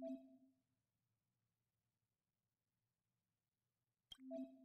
Thank you.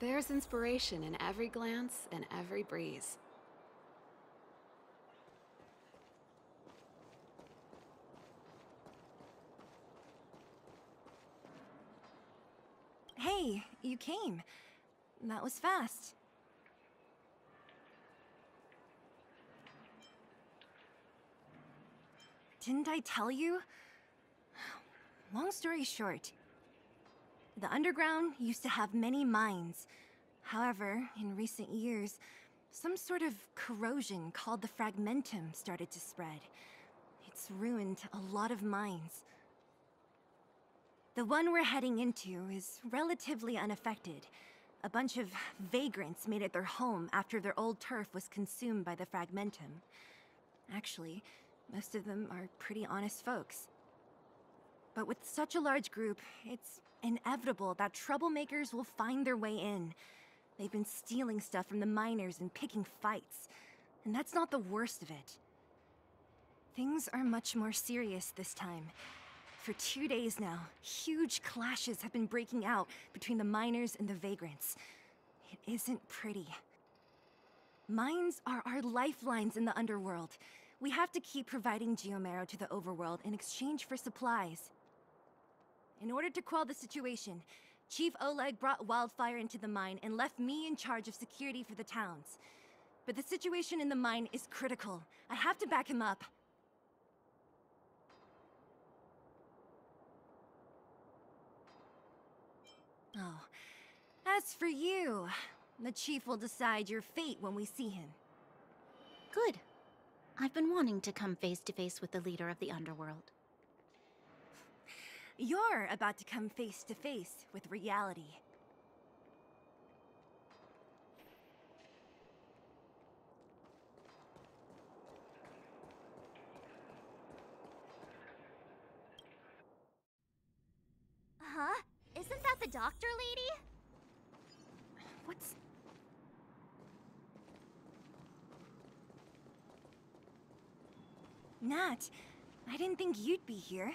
There's inspiration in every glance and every breeze. Hey, you came. That was fast. Didn't I tell you? Long story short, the underground used to have many mines. However, in recent years, some sort of corrosion called the Fragmentum started to spread. It's ruined a lot of mines. The one we're heading into is relatively unaffected. A bunch of vagrants made it their home after their old turf was consumed by the Fragmentum. Actually, most of them are pretty honest folks. But with such a large group, it's inevitable that troublemakers will find their way in. They've been stealing stuff from the miners and picking fights. And that's not the worst of it. Things are much more serious this time. For two days now, huge clashes have been breaking out between the miners and the vagrants. It isn't pretty. Mines are our lifelines in the underworld. We have to keep providing Geomarrow to the overworld in exchange for supplies. In order to quell the situation, Chief Oleg brought Wildfire into the mine and left me in charge of security for the towns. But the situation in the mine is critical. I have to back him up. Oh, as for you, the Chief will decide your fate when we see him. Good. I've been wanting to come face to face with the leader of the underworld. You're about to come face to face with reality. Huh? Isn't that the doctor lady? What's... Nat, I didn't think you'd be here.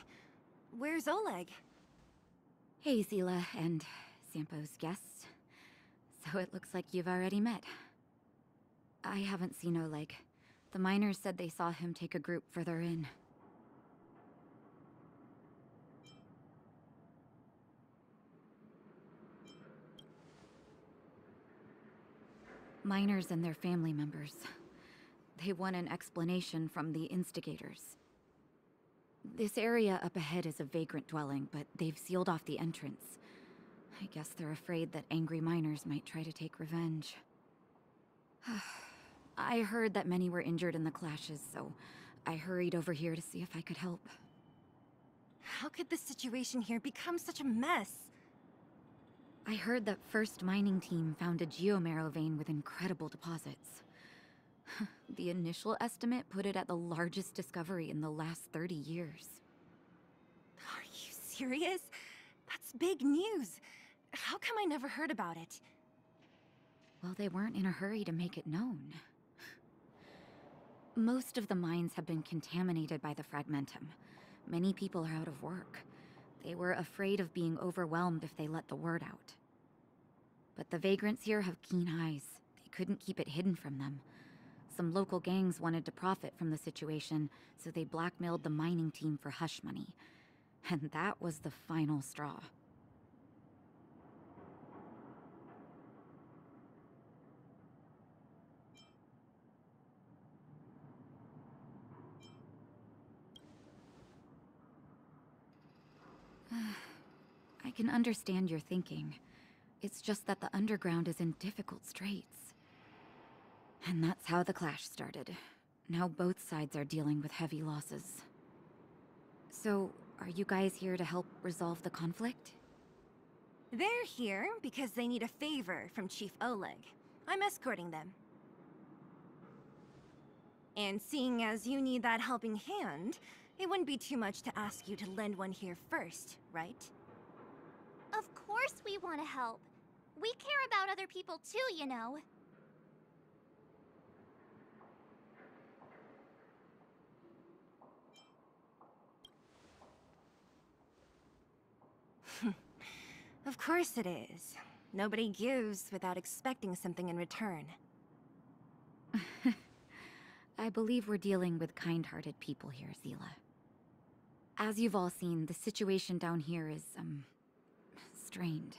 Where's Oleg? Hey, Seele and Sampo's guests. So it looks like you've already met. I haven't seen Oleg. The miners said they saw him take a group further in. Miners and their family members. They want an explanation from the instigators. This area up ahead is a vagrant dwelling, but they've sealed off the entrance. I guess they're afraid that angry miners might try to take revenge. I heard that many were injured in the clashes, so I hurried over here to see if I could help. How could the situation here become such a mess? I heard that First Mining Team found a geomarrow vein with incredible deposits. the initial estimate put it at the largest discovery in the last 30 years. Are you serious? That's big news. How come I never heard about it? Well, they weren't in a hurry to make it known. Most of the mines have been contaminated by the Fragmentum. Many people are out of work. They were afraid of being overwhelmed if they let the word out. But the vagrants here have keen eyes. They couldn't keep it hidden from them. Some local gangs wanted to profit from the situation, so they blackmailed the mining team for hush money. And that was the final straw. I can understand your thinking. It's just that the underground is in difficult straits. And that's how the clash started. Now both sides are dealing with heavy losses. So, are you guys here to help resolve the conflict? They're here because they need a favor from Chief Oleg. I'm escorting them. And seeing as you need that helping hand, it wouldn't be too much to ask you to lend one here first, right? Of course we want to help. We care about other people too, you know. Of course it is. Nobody gives without expecting something in return. I believe we're dealing with kind-hearted people here, Seele. As you've all seen, the situation down here is, um, strained.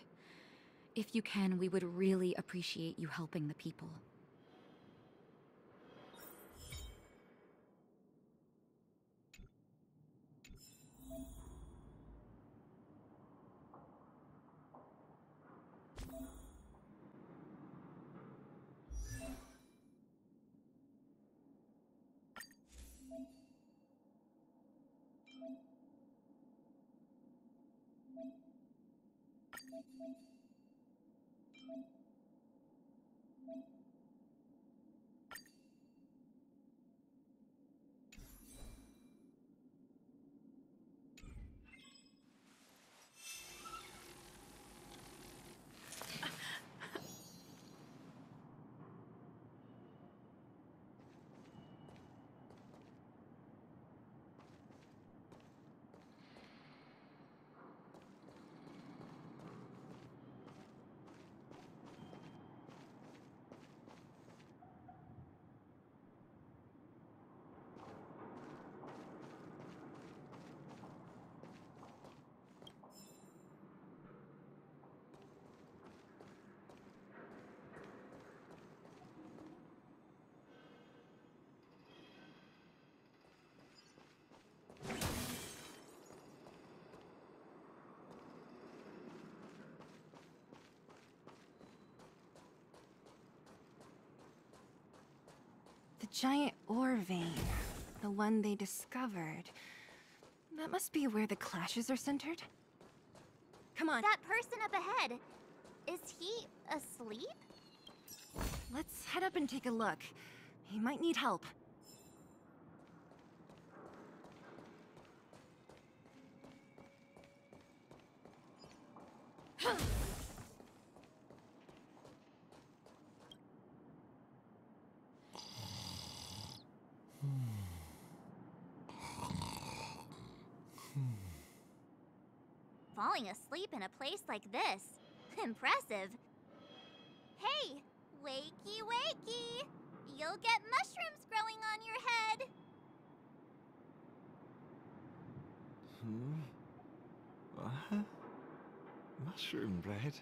If you can, we would really appreciate you helping the people. Giant ore vein. The one they discovered. That must be where the clashes are centered. Come on, That person up ahead, is he asleep? let's head up and take a look. He might need help. Falling asleep in a place like this. Impressive. Hey, wakey wakey! You'll get mushrooms growing on your head. Hmm? What? Mushroom bread?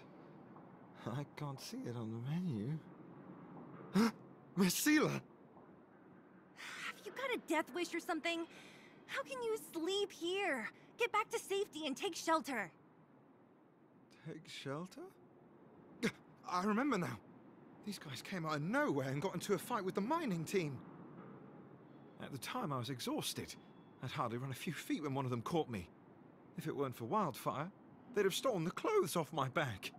I can't see it on the menu. Huh? Messila! Have you got a death wish or something? How can you sleep here? Get back to safety and take shelter. Take shelter? I remember now. These guys came out of nowhere and got into a fight with the mining team. At the time, I was exhausted. I'd hardly run a few feet when one of them caught me. If it weren't for wildfire, they'd have stolen the clothes off my back.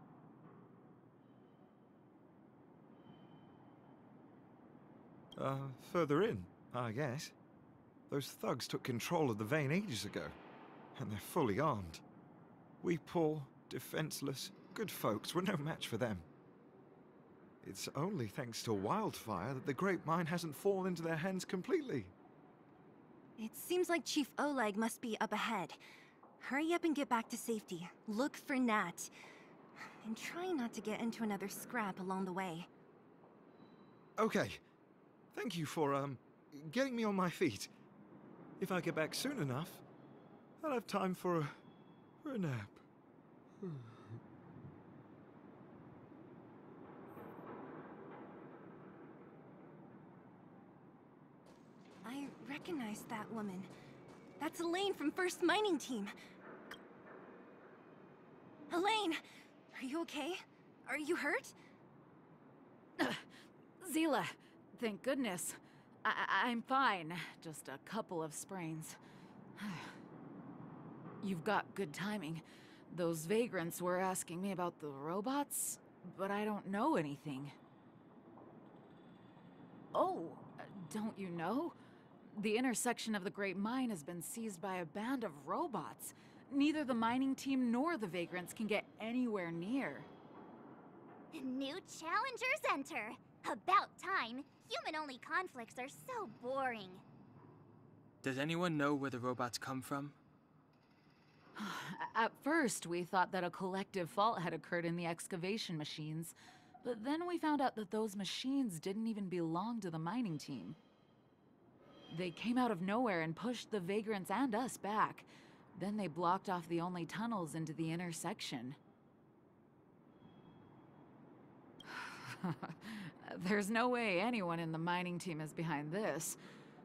Uh, further in, I guess. Those thugs took control of the vein ages ago, and they're fully armed. We poor, defenseless, good folks were no match for them. It's only thanks to wildfire that the Great Mine hasn't fallen into their hands completely. It seems like Chief Oleg must be up ahead. Hurry up and get back to safety. Look for Nat. And try not to get into another scrap along the way. Okay. Thank you for, um, getting me on my feet. If I get back soon enough, I'll have time for a, for a nap. I recognize that woman. That's Elaine from First Mining Team. Elaine! Are you okay? Are you hurt? Seele, thank goodness. I- I'm fine. Just a couple of sprains. You've got good timing. Those vagrants were asking me about the robots, but I don't know anything. Oh, uh, don't you know? The intersection of the Great Mine has been seized by a band of robots. Neither the mining team nor the vagrants can get anywhere near. New challengers enter. About time. Human-only conflicts are so boring. Does anyone know where the robots come from? At first, we thought that a collective fault had occurred in the excavation machines, but then we found out that those machines didn't even belong to the mining team. They came out of nowhere and pushed the vagrants and us back. Then they blocked off the only tunnels into the intersection. There's no way anyone in the mining team is behind this.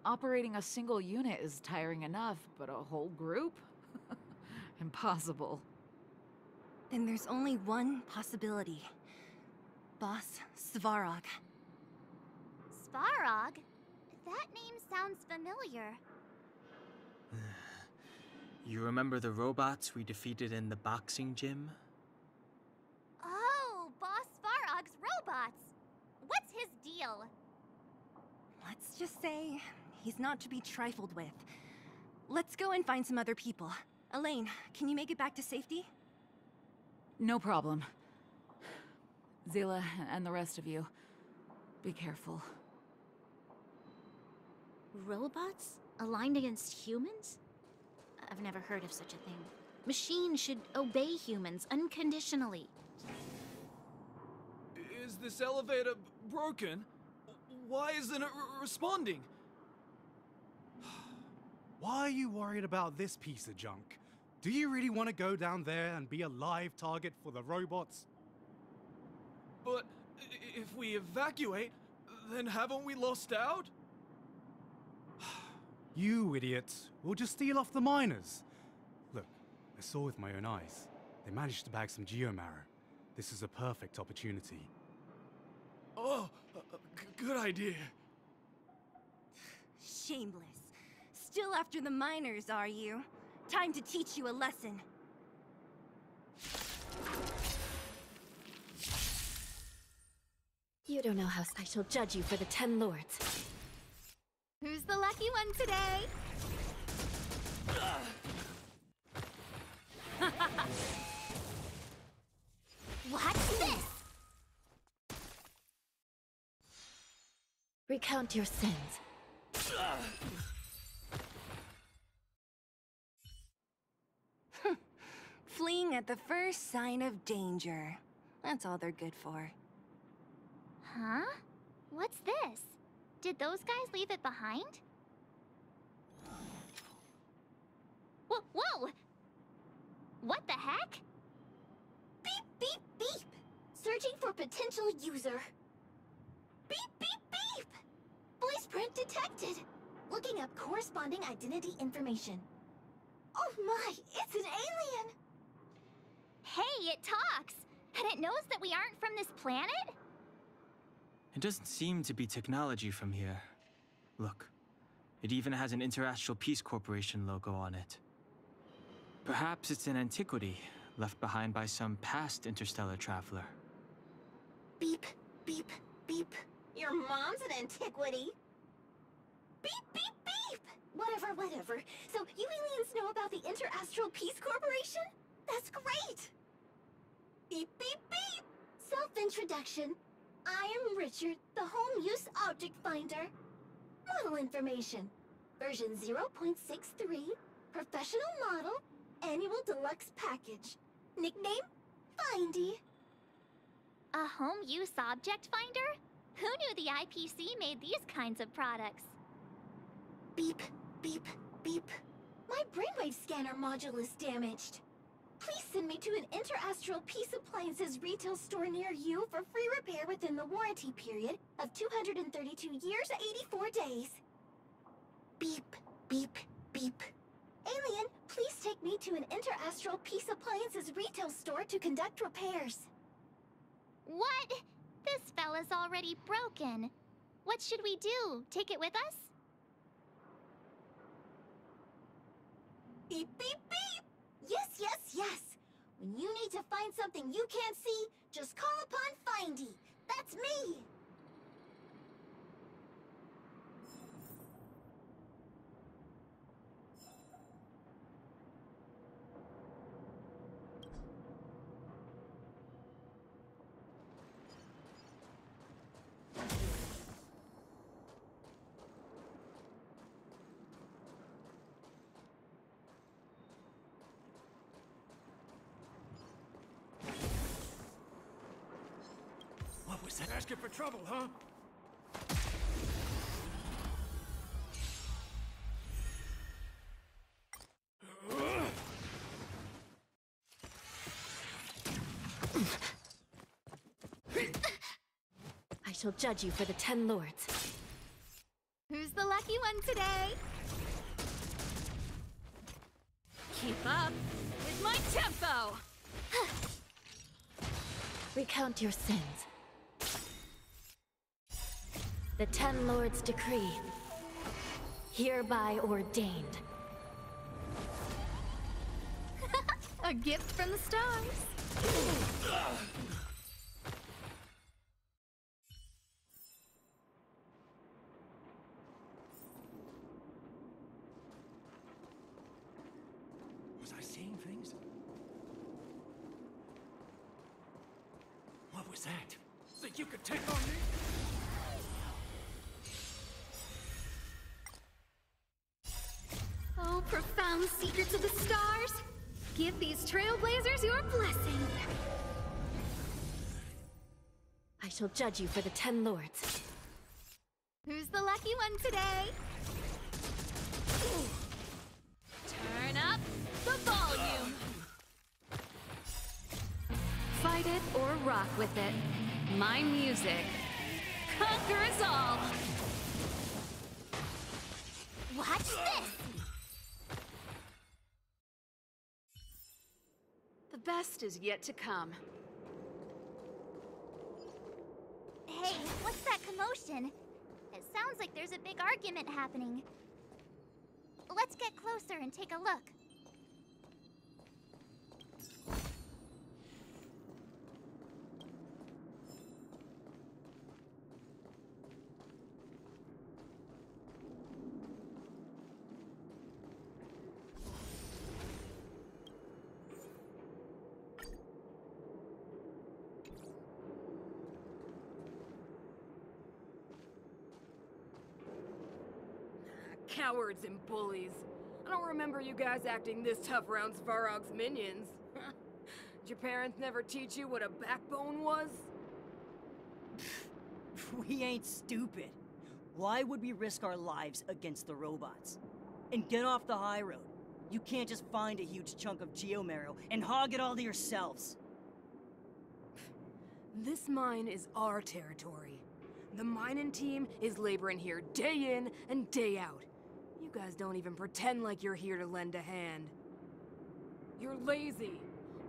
Operating a single unit is tiring enough, but a whole group? Impossible. Then there's only one possibility. Boss Svarog. Svarog? That name sounds familiar. you remember the robots we defeated in the boxing gym? Oh, Boss Svarog's robots! What's his deal? Let's just say he's not to be trifled with. Let's go and find some other people. Elaine, can you make it back to safety? No problem. Seele and the rest of you, be careful. Robots? Aligned against humans? I've never heard of such a thing. Machines should obey humans unconditionally. Is this elevator broken? Why isn't it responding? Why are you worried about this piece of junk? Do you really want to go down there and be a live target for the robots? But if we evacuate, then haven't we lost out? you idiots. We'll just steal off the miners. Look, I saw with my own eyes. They managed to bag some geomarrow. This is a perfect opportunity. Oh, uh, good idea. Shameless. Still after the miners, are you? Time to teach you a lesson. You don't know how I shall judge you for the Ten Lords. Who's the lucky one today? What's this? Recount your sins. At the first sign of danger. That's all they're good for. Huh? What's this? Did those guys leave it behind? Whoa! Whoa! What the heck? Beep, beep, beep! Searching for potential user. Beep, beep, beep! Voice print detected. Looking up corresponding identity information. Oh my, it's an alien! Hey, it talks! And it knows that we aren't from this planet? It doesn't seem to be technology from here. Look, it even has an Interastral Peace Corporation logo on it. Perhaps it's an antiquity left behind by some past interstellar traveler. Beep, beep, beep. Your mom's an antiquity. Beep, beep, beep! Whatever, whatever. So, you aliens know about the Interastral Peace Corporation? That's great! Beep, beep, beep! Self-introduction. I am Richard, the Home Use Object Finder. Model information. Version 0.63. Professional model. Annual Deluxe Package. Nickname? Findy. A home use object finder? Who knew the IPC made these kinds of products? Beep, beep, beep. My brainwave scanner module is damaged. Please send me to an Interastral Peace Appliances retail store near you for free repair within the warranty period of 232 years, 84 days. Beep, beep, beep. Alien, please take me to an Interastral Peace Appliances retail store to conduct repairs. What? This fella's already broken. What should we do? Take it with us? Beep, beep, beep! Yes, yes, yes! When you need to find something you can't see, just call upon Findy. That's me! Asking for trouble, huh? I shall judge you for the Ten Lords. Who's the lucky one today? Keep up with my tempo! Recount your sins. The Ten Lords decree. Hereby ordained. A gift from the stars. shall judge you for the Ten Lords. Who's the lucky one today? Turn up the volume! Fight it or rock with it. My music conquers all! Watch this! The best is yet to come. Hey, what's that commotion? It sounds like there's a big argument happening. Let's get closer and take a look. Cowards and bullies. I don't remember you guys acting this tough around Svarog's minions. Did your parents never teach you what a backbone was? We ain't stupid. Why would we risk our lives against the robots? And get off the high road. You can't just find a huge chunk of geomarrow and hog it all to yourselves. This mine is our territory. The mining team is laboring here day in and day out. You guys don't even pretend like you're here to lend a hand. You're lazy.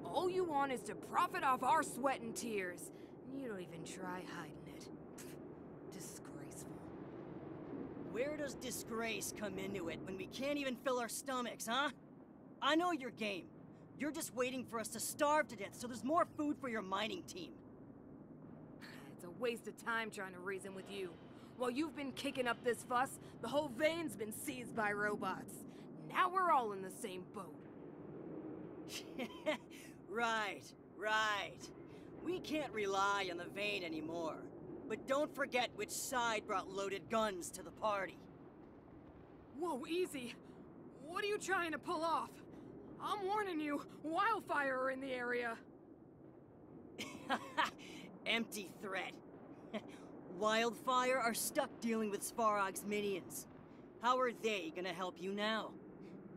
All you want is to profit off our sweat and tears. You don't even try hiding it. Disgraceful. Where does disgrace come into it when we can't even fill our stomachs, huh? I know your game. You're just waiting for us to starve to death so there's more food for your mining team. It's a waste of time trying to reason with you. While you've been kicking up this fuss, the whole vein's been seized by robots. Now we're all in the same boat. right, right. We can't rely on the vein anymore. But don't forget which side brought loaded guns to the party. Whoa, easy. What are you trying to pull off? I'm warning you, wildfire are in the area. Empty threat. Wildfire are stuck dealing with Svarog's minions. How are they gonna help you now?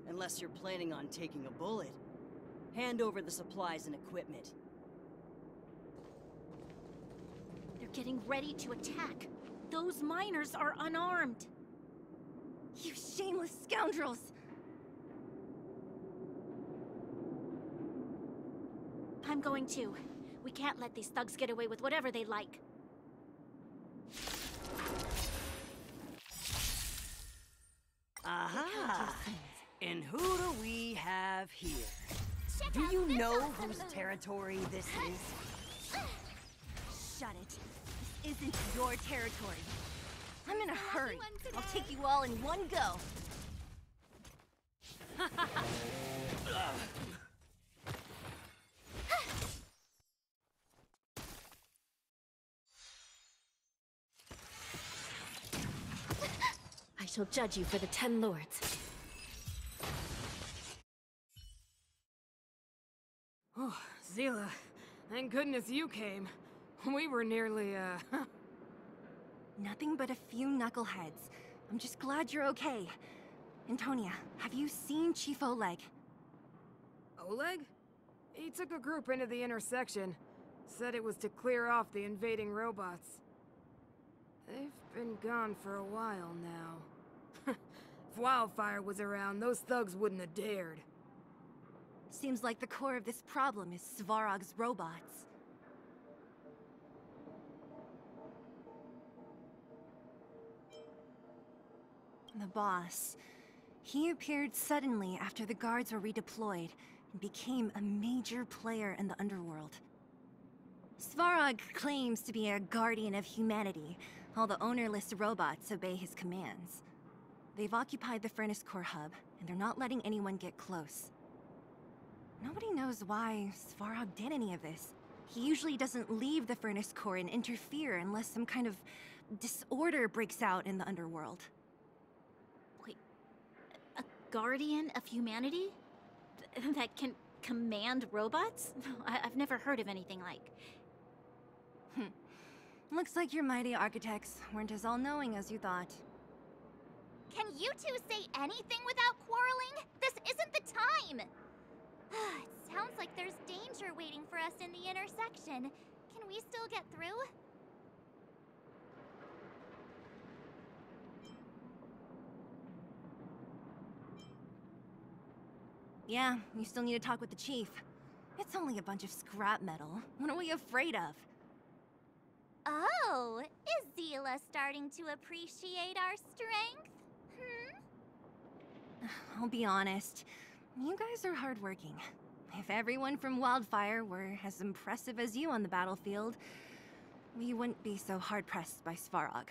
Unless you're planning on taking a bullet. Hand over the supplies and equipment. They're getting ready to attack. Those miners are unarmed. You shameless scoundrels! I'm going to. We can't let these thugs get away with whatever they like. Aha! And who do we have here? Check Do you know awesome whose territory this is? Shut it. This isn't your territory. I'm in a hurry. I'll take you all in one go. shall judge you for the Ten Lords. Oh, Seele, thank goodness you came. We were nearly, uh... Nothing but a few knuckleheads. I'm just glad you're okay. Antonia, have you seen Chief Oleg? Oleg? He took a group into the intersection. Said it was to clear off the invading robots. They've been gone for a while now. If Wildfire was around, those thugs wouldn't have dared. Seems like the core of this problem is Svarog's robots. The boss. He appeared suddenly after the guards were redeployed and became a major player in the underworld. Svarog claims to be a guardian of humanity, while the ownerless robots obey his commands. They've occupied the Furnace Core hub, and they're not letting anyone get close. Nobody knows why Svarog did any of this. He usually doesn't leave the furnace core and interfere unless some kind of disorder breaks out in the underworld. Wait, a guardian of humanity? Th- that can command robots? I- I've never heard of anything like. Hmm. Looks like your mighty architects weren't as all-knowing as you thought. Can you two say anything without quarreling? This isn't the time! it sounds like there's danger waiting for us in the intersection. Can we still get through? Yeah, you still need to talk with the chief. It's only a bunch of scrap metal. What are we afraid of? Oh, is Seele starting to appreciate our strength? I'll be honest. You guys are hardworking. If everyone from Wildfire were as impressive as you on the battlefield, we wouldn't be so hard-pressed by Svarog.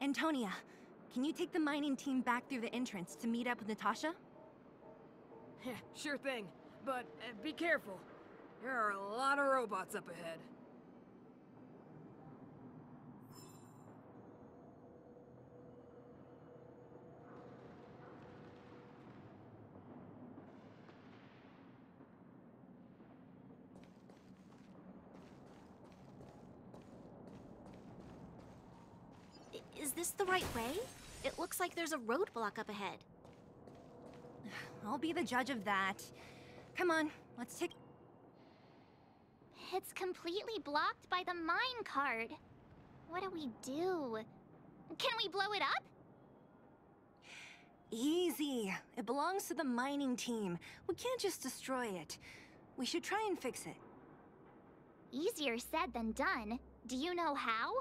Antonia, can you take the mining team back through the entrance to meet up with Natasha? sure thing. But uh, be careful. There are a lot of robots up ahead. Is this the right way? It looks like there's a roadblock up ahead. I'll be the judge of that. Come on, let's take... It's completely blocked by the mine card. What do we do? Can we blow it up? Easy. It belongs to the mining team. We can't just destroy it. We should try and fix it. Easier said than done. Do you know how?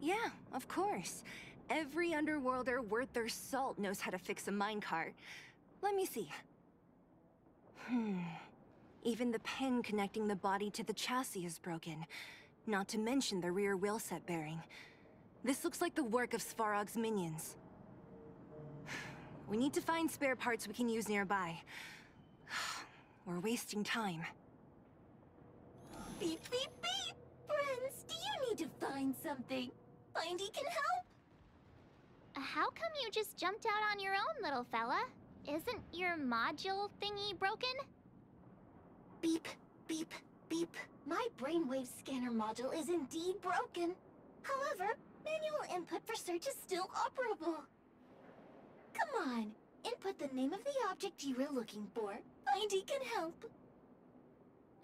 Yeah, of course. Every underworlder worth their salt knows how to fix a minecart. Let me see. Hmm. Even the pin connecting the body to the chassis is broken. Not to mention the rear wheel set bearing. This looks like the work of Svarog's minions. We need to find spare parts we can use nearby. We're wasting time. Beep, beep, beep! Friends, do you need to find something? Findy can help? How come you just jumped out on your own, little fella? Isn't your module thingy broken? Beep, beep, beep. My brainwave scanner module is indeed broken. However, manual input for search is still operable. Come on, input the name of the object you were looking for. Findy can help.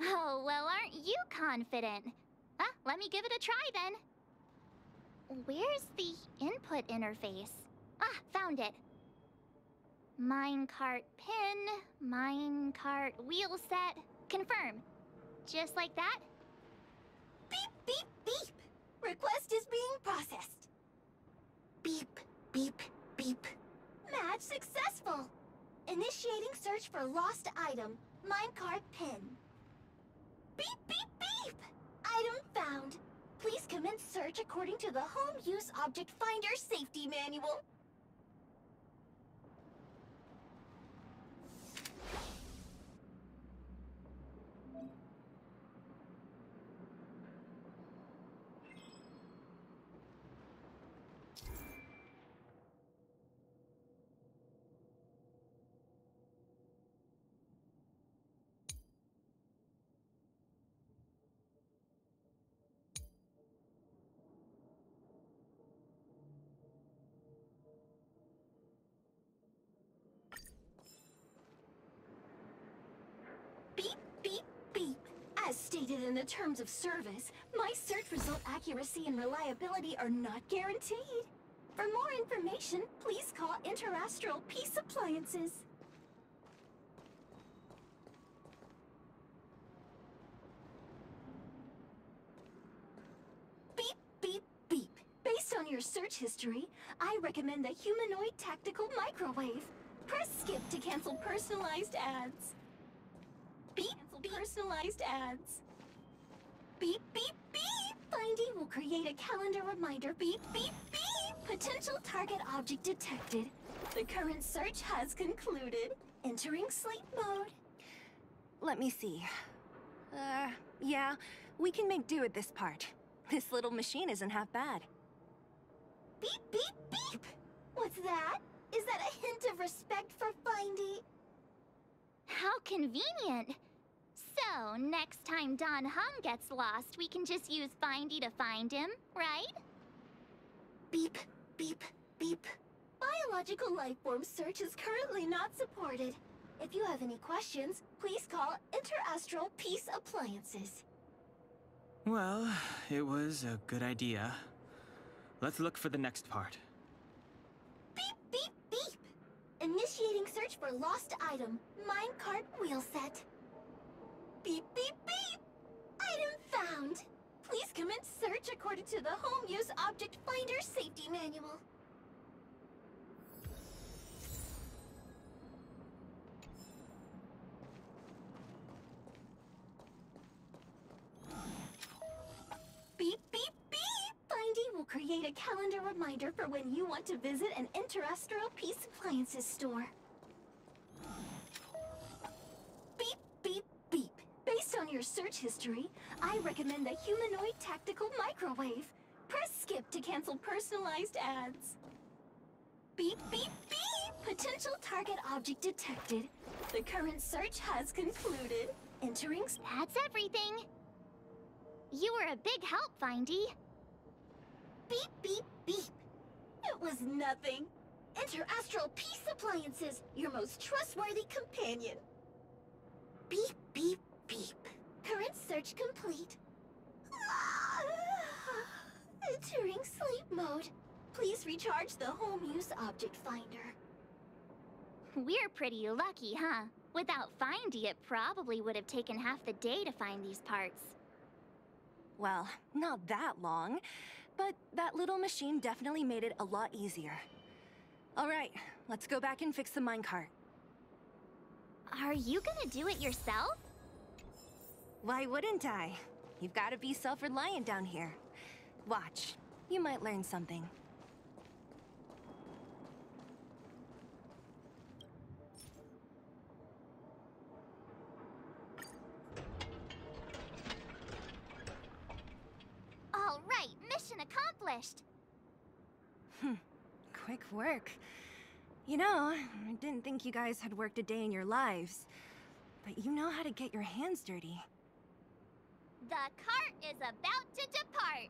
Oh, well, aren't you confident? Ah, let me give it a try then. Where's the input interface? Ah, found it. Minecart pin, minecart wheel set, confirm. Just like that? Beep, beep, beep. Request is being processed. Beep, beep, beep. Match successful. Initiating search for lost item, minecart pin. Beep, beep, beep. Item found. Please commence search according to the Home Use Object Finder Safety Manual. Beep, beep, beep. As stated in the terms of service, my search result accuracy and reliability are not guaranteed. For more information, please call Interastral Peace Appliances. Beep, beep, beep. Based on your search history, I recommend the Humanoid Tactical Microwave. Press skip to cancel personalized ads. Personalized ads. Beep, beep, beep. Findy will create a calendar reminder. Beep, beep, beep. Potential target object detected. The current search has concluded. Entering sleep mode. let me see. Uh, yeah, we can make do with this part. This little machine isn't half bad. Beep, beep, beep! What's that? Is that a hint of respect for Findy? How convenient! So, next time Dan Heng gets lost, we can just use Findy to find him, right? Beep, beep, beep. Biological life form search is currently not supported. If you have any questions, please call Interastral Peace Appliances. Well, it was a good idea. Let's look for the next part. Beep, beep, beep! Initiating search for lost item, minecart wheel set. Beep, beep, beep! Item found! Please commence search according to the Home Use Object Finder Safety Manual. Beep, beep, beep! Findy will create a calendar reminder for when you want to visit an Interastral Peace Appliances store. Your search history, I recommend the Humanoid Tactical Microwave. Press skip to cancel personalized ads. Beep, beep, beep! Potential target object detected. The current search has concluded. Entering... That's everything. You were a big help, Findy. Beep, beep, beep. It was nothing. Interastral Peace Appliances, your most trustworthy companion. Beep, beep, beep. Current search complete. Entering sleep mode. Please recharge the home use object finder. We're pretty lucky, huh? Without Findy, it probably would have taken half the day to find these parts. Well, not that long, but that little machine definitely made it a lot easier. All right, let's go back and fix the minecart. Are you gonna do it yourself? Why wouldn't I? You've got to be self-reliant down here. Watch, you might learn something. All right, mission accomplished. Hmm, quick work. You know, I didn't think you guys had worked a day in your lives. But you know how to get your hands dirty. The cart is about to depart.